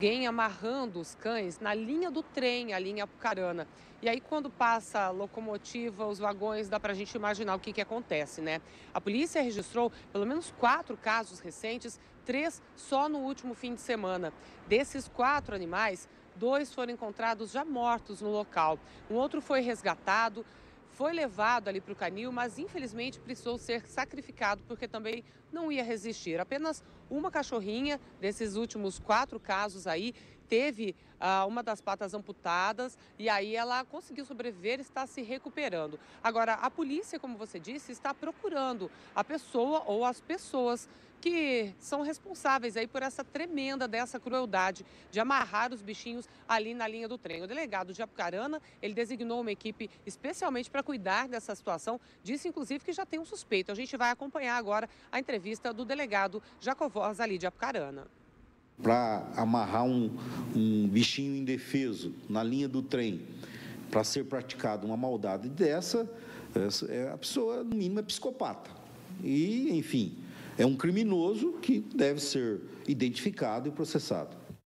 alguém amarrando os cães na linha do trem, a linha Apucarana. E aí, quando passa a locomotiva, os vagões, dá para a gente imaginar o que, que acontece, né? A polícia registrou pelo menos quatro casos recentes, três só no último fim de semana. Desses quatro animais, dois foram encontrados já mortos no local. Um outro foi resgatado foi levado ali para o canil, mas infelizmente precisou ser sacrificado porque também não ia resistir. Apenas uma cachorrinha desses últimos quatro casos aí teve ah, uma das patas amputadas e aí ela conseguiu sobreviver está se recuperando. Agora, a polícia, como você disse, está procurando a pessoa ou as pessoas que são responsáveis aí por essa tremenda dessa crueldade de amarrar os bichinhos ali na linha do trem. O delegado de Apucarana, ele designou uma equipe especialmente para cuidar dessa situação, disse inclusive que já tem um suspeito. A gente vai acompanhar agora a entrevista do delegado Jacovós ali de Apucarana para amarrar um, um bichinho indefeso na linha do trem, para ser praticada uma maldade dessa, é, a pessoa, no mínimo, é psicopata. E, enfim, é um criminoso que deve ser identificado e processado.